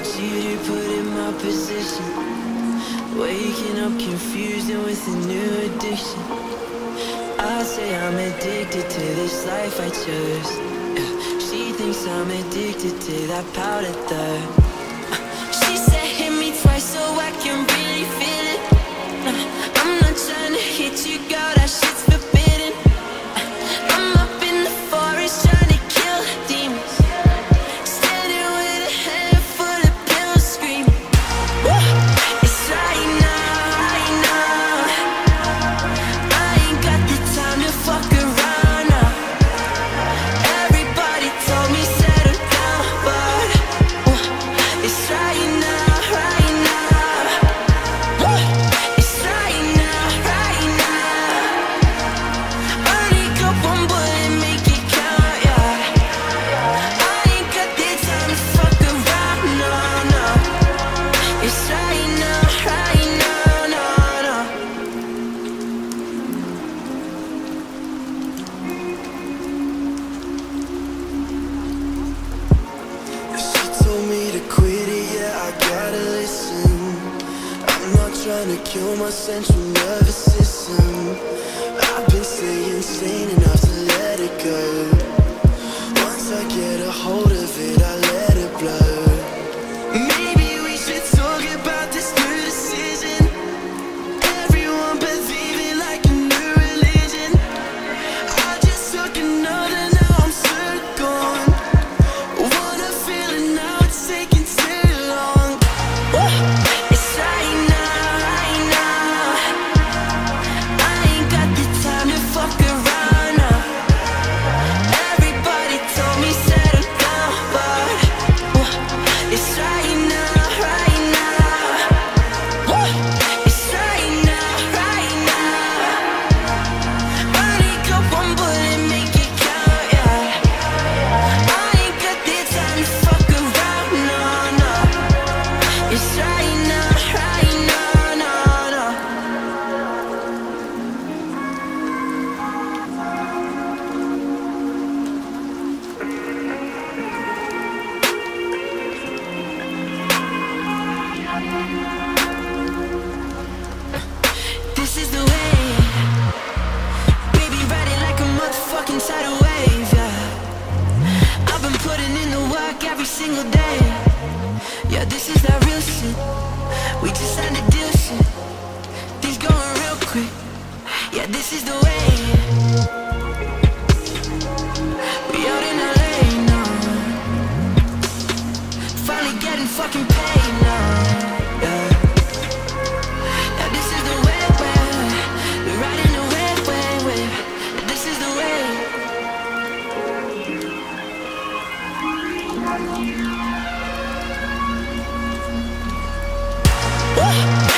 would you put in my position? Waking up confused with a new addiction I say I'm addicted to this life I chose yeah. She thinks I'm addicted to that powder though uh, She said hit me twice so I can trying to kill my central nervous system. I've been staying sane enough to let it go. single day. Yeah, this is that real shit. We just signed a deal shit. Things going real quick. Yeah, this is the way. Woo!